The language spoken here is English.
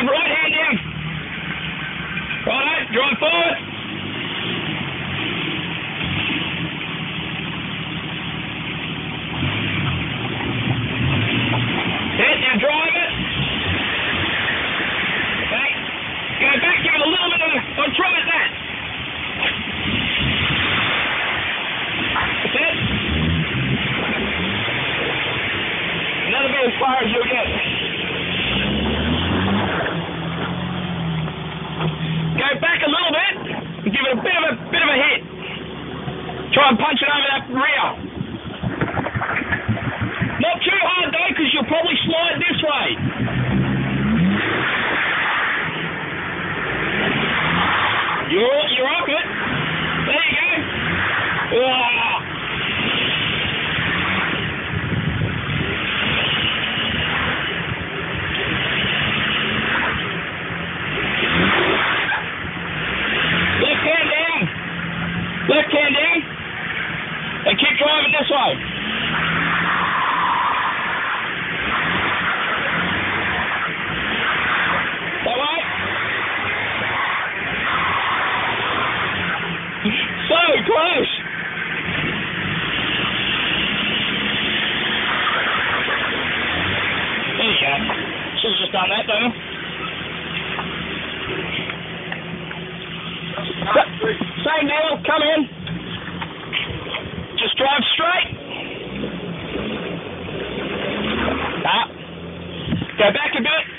uh, right hand down. Righto, drive forward. Hit, now drive it. Okay. Go back, give it a little bit of a, oh, try it that. That's it. Another bit as far as you'll get. Go back a little bit and give it a bit of a bit of a hit. Try and punch it over that rear. Not too hard though, because you'll probably slide this way. You're you're up it. There you go. Ah. Left hand down. Left hand down. And keep driving this way. That way. So close. There you go. Should have just done that though. Come in. Just drive straight. Ah. Go back a bit.